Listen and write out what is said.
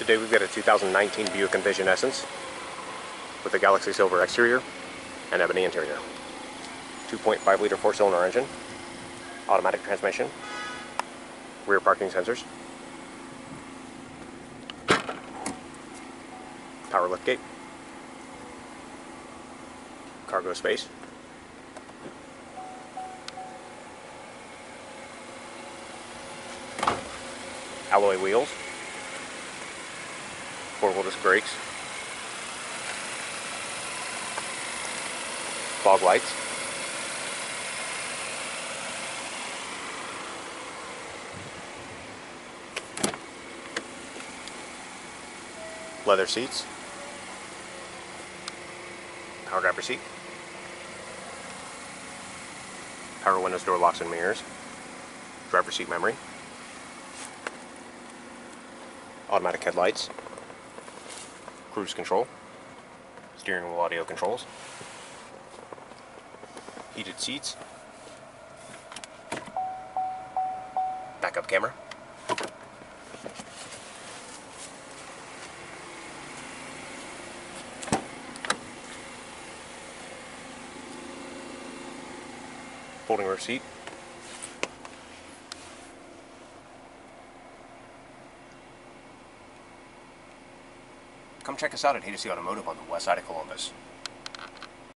Today we've got a 2019 Buick Envision Essence with a Galaxy Silver exterior and ebony interior. 2.5 liter four cylinder engine, automatic transmission, rear parking sensors, power liftgate, cargo space, alloy wheels, four-wheel disc brakes, fog lights, leather seats, power driver seat, power windows, door locks and mirrors, driver seat memory, automatic headlights, cruise control, steering wheel audio controls, heated seats, backup camera, folding rear seat, Come check us out at Haydocy Automotive on the west side of Columbus.